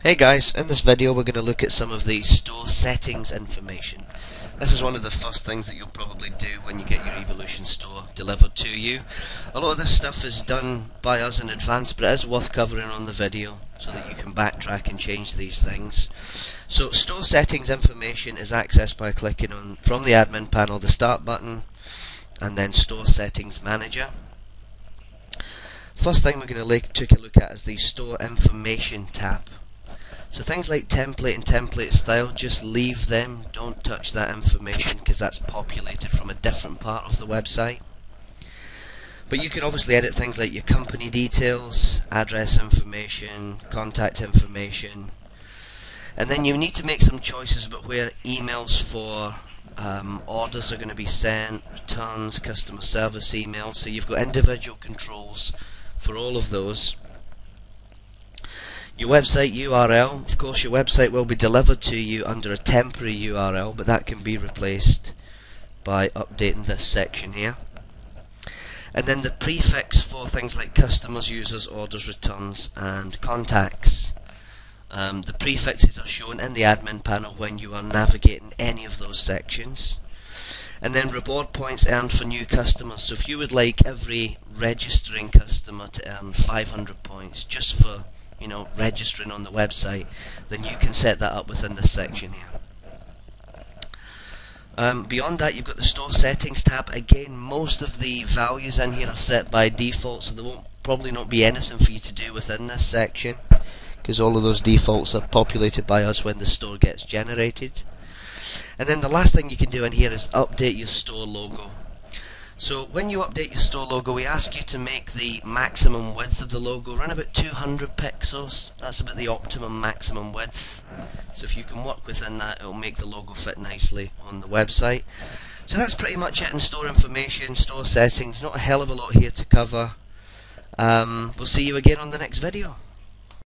Hey guys, in this video we're going to look at some of the store settings information. This is one of the first things that you'll probably do when you get your Evolution store delivered to you. A lot of this stuff is done by us in advance, but it is worth covering on the video so that you can backtrack and change these things. So store settings information is accessed by clicking on from the admin panel the start button and then store settings manager. First thing we're going to take a look at is the store information tab. So things like template and template style, just leave them. Don't touch that information because that's populated from a different part of the website. But you can obviously edit things like your company details, address information, contact information. And then you need to make some choices about where emails for um, orders are going to be sent, returns, customer service emails. So you've got individual controls for all of those. Your website URL, of course your website will be delivered to you under a temporary URL, but that can be replaced by updating this section here. And then the prefix for things like customers, users, orders, returns, and contacts. Um, the prefixes are shown in the admin panel when you are navigating any of those sections. And then reward points earned for new customers. So if you would like every registering customer to earn 500 points just for you know, registering on the website, then you can set that up within this section here. Um, beyond that, you've got the store settings tab. Again, most of the values in here are set by default, so there won't probably not be anything for you to do within this section, because all of those defaults are populated by us when the store gets generated. And then the last thing you can do in here is update your store logo. So when you update your store logo, we ask you to make the maximum width of the logo around about 200 pixels. That's about the optimum maximum width. So if you can work within that, it'll make the logo fit nicely on the website. So that's pretty much it in store information, store settings. Not a hell of a lot here to cover. Um, we'll see you again on the next video.